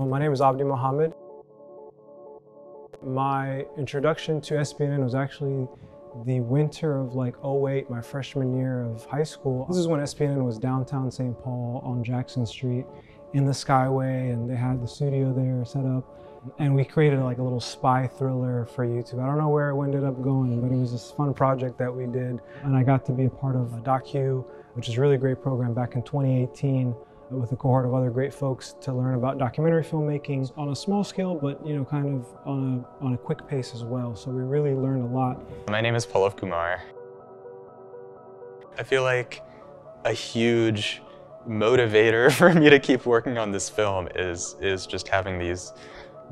My name is Abdi Mohammed. My introduction to SPNN was actually the winter of like 08, my freshman year of high school. This is when SPNN was downtown St. Paul on Jackson Street in the Skyway and they had the studio there set up. And we created like a little spy thriller for YouTube. I don't know where it ended up going, but it was this fun project that we did. And I got to be a part of a DocU, which is a really great program back in 2018 with a cohort of other great folks to learn about documentary filmmaking on a small scale, but you know, kind of on a, on a quick pace as well. So we really learned a lot. My name is Pallav Kumar. I feel like a huge motivator for me to keep working on this film is, is just having these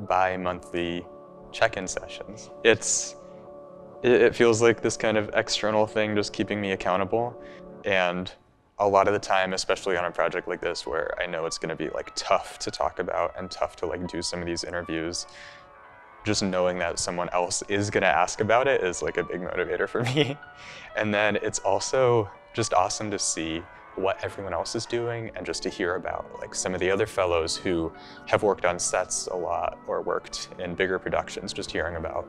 bi-monthly check-in sessions. It's, it feels like this kind of external thing just keeping me accountable. And a lot of the time, especially on a project like this where I know it's gonna be like tough to talk about and tough to like do some of these interviews, just knowing that someone else is gonna ask about it is like a big motivator for me. And then it's also just awesome to see what everyone else is doing and just to hear about like some of the other fellows who have worked on sets a lot or worked in bigger productions, just hearing about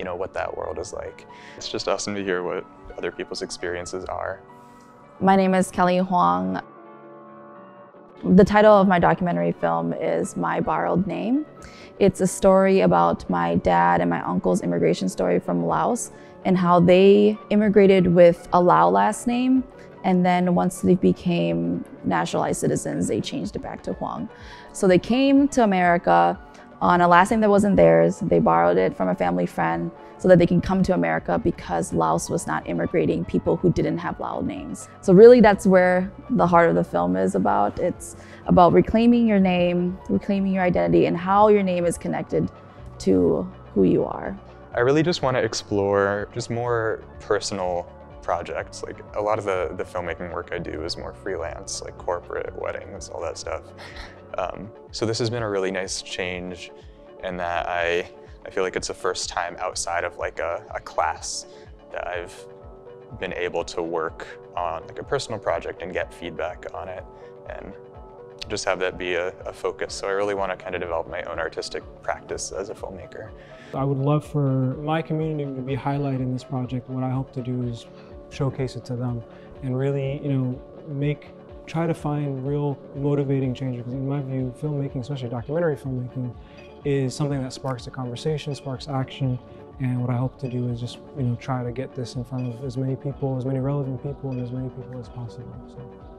you know, what that world is like. It's just awesome to hear what other people's experiences are. My name is Kelly Huang. The title of my documentary film is My Borrowed Name. It's a story about my dad and my uncle's immigration story from Laos and how they immigrated with a Lao last name. And then once they became naturalized citizens, they changed it back to Huang. So they came to America on a last name that wasn't theirs. They borrowed it from a family friend so that they can come to America because Laos was not immigrating people who didn't have Lao names. So really that's where the heart of the film is about. It's about reclaiming your name, reclaiming your identity, and how your name is connected to who you are. I really just want to explore just more personal projects. Like a lot of the, the filmmaking work I do is more freelance, like corporate, weddings, all that stuff. Um, so this has been a really nice change in that I I feel like it's the first time outside of like a, a class that I've been able to work on like a personal project and get feedback on it and just have that be a, a focus. So I really want to kind of develop my own artistic practice as a filmmaker. I would love for my community to be highlighted in this project. What I hope to do is showcase it to them and really, you know, make try to find real motivating change because in my view, filmmaking, especially documentary filmmaking, is something that sparks a conversation, sparks action, and what I hope to do is just you know try to get this in front of as many people, as many relevant people, and as many people as possible. So.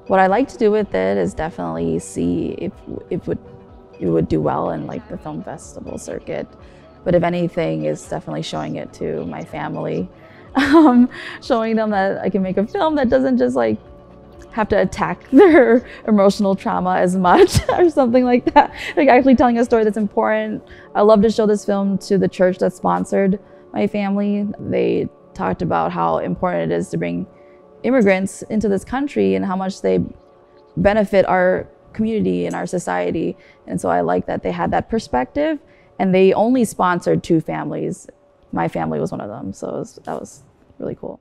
What I like to do with it is definitely see if if would it would do well in like the film festival circuit. But if anything, is definitely showing it to my family, um, showing them that I can make a film that doesn't just like have to attack their emotional trauma as much or something like that. Like actually telling a story that's important. I love to show this film to the church that sponsored my family. They talked about how important it is to bring immigrants into this country and how much they benefit our community and our society. And so I like that they had that perspective and they only sponsored two families. My family was one of them. So was, that was really cool.